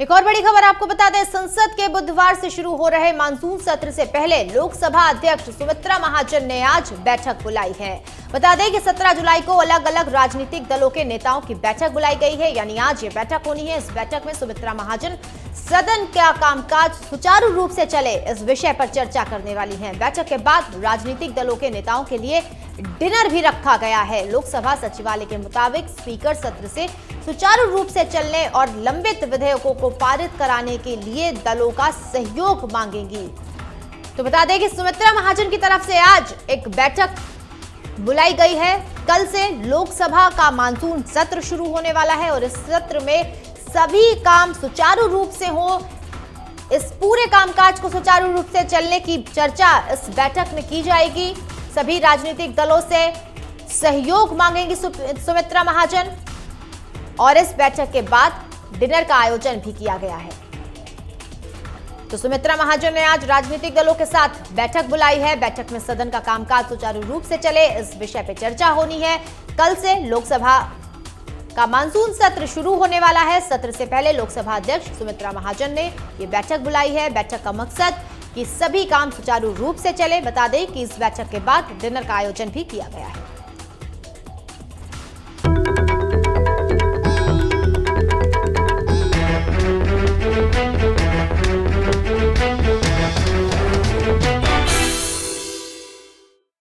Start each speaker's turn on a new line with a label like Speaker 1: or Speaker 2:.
Speaker 1: एक और बड़ी खबर आपको बता दें संसद के बुधवार से शुरू हो रहे मानसून सत्र से पहले लोकसभा अध्यक्ष सुमित्रा महाजन ने आज बैठक बुलाई है। बता दें कि 17 जुलाई को अलग अलग राजनीतिक दलों के नेताओं की बैठक बुलाई गई है। यानी आज ये बैठक होनी है। इस बैठक में सुमित्रा महाजन सदन का कामकाज सुचारू रूप से चले। इस विषय पर चर्चा करने वाली है। बैठक के बाद राजनीतिक दलों के नेताओं के लिए डिनर भी रखा गया है। लोकसभा सचिवालय के मुताबिक स्पीकर सत्र से सुचारू रूप से चलने और लंबित विधेयकों को पारित कराने के लिए दलों का सहयोग मांगेंगी। तो बता दें कि सुमित्रा महाजन की तरफ़ से आज एक बैठक बुलाई गई है। कल से लोकसभा का मानसून सत्र शुरू होने वाला है और इस सत्र में सभी काम सुचारू रूप से हो। इस पूरे कामकाज को सुचारू रूप से चलने की चर्चा इस बैठक में की जाएगी। सभी राजनीतिक दलों से सहयोग मांगेंगी सुमित्रा महाजन। और इस बैठक के बाद डिनर का आयोजन भी किया गया है। तो सुमित्रा महाजन ने आज राजनीतिक दलों के साथ बैठक बुलाई है। बैठक में सदन का कामकाज सुचारू रूप से चले। इस विषय पर चर्चा होनी है। कल से लोकसभा का मानसून सत्र शुरू होने वाला है। सत्र से पहले लोकसभा अध्यक्ष सुमित्रा महाजन ने ये बैठक बुलाई है। बैठक का मकसद कि सभी काम सुचारू रूप से चले। बता दें कि इस बैठक के बाद डिनर का आयोजन भी किया गया है।